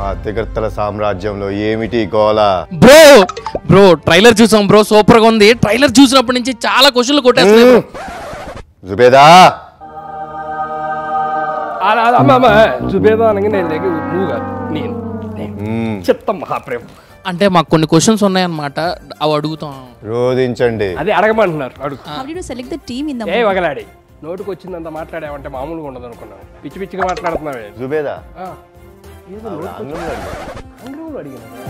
అతికర్తల సామ్రాజ్యంలో ఏమిటి గోల? బ్రో బ్రో ట్రైలర్ చూసాం బ్రో సూపర్గా ఉంది. ట్రైలర్ చూసినప్పటి నుంచి చాలా క్వశ్చన్లు కొట్టేస్తున్నాయి bro. జుబేదా? నేను. చెప్తాం మహాప్రేమ అంటే మాకు కొన్ని క్వశ్చన్స్ ఉన్నాయన్నమాట. అవి అడుగుతాం. రోధించండి. అదే అడగమంటున్నారు అడుగు. Select the team in the ఏ? వగలాడి. నోటికి వచ్చిందంత మాట్లాడావంటే మామూలుగా ఉండదు అనుకున్నాను పిచ్చి పిచ్చిగా మాట్లాడుతున్నావే. జుబేదా? 일본 로또 안 놀라리겠네. 안 놀라리겠네.